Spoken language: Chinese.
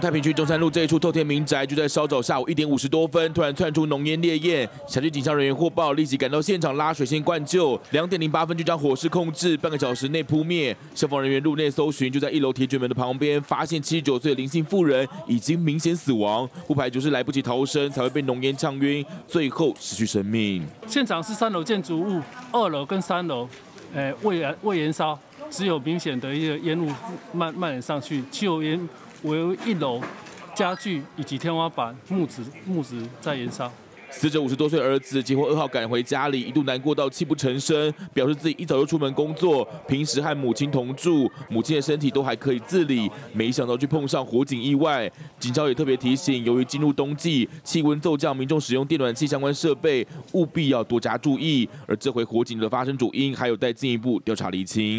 太平区中山路这一处透天民宅，就在稍早下午一点五十多分，突然窜出浓烟烈焰。辖区警消人员获报，立即赶到现场拉水线灌救。两点零八分就将火势控制，半个小时内扑灭。消防人员入内搜寻，就在一楼铁卷门的旁边，发现七十九岁的林姓妇人已经明显死亡，不排除是来不及逃生，才会被浓烟呛晕，最后失去生命。现场是三楼建筑物，二楼跟三楼，诶未燃未燃烧，只有明显的一个烟雾蔓蔓延上去，汽油烟。为一楼家具以及天花板木质木质在燃烧。死者五十多岁儿子结婚二号赶回家里，一度难过到泣不成声，表示自己一早就出门工作，平时和母亲同住，母亲的身体都还可以自理，没想到却碰上火警意外。警消也特别提醒，由于进入冬季，气温骤降，民众使用电暖气相关设备务必要多加注意。而这回火警的发生主因还有待进一步调查厘清。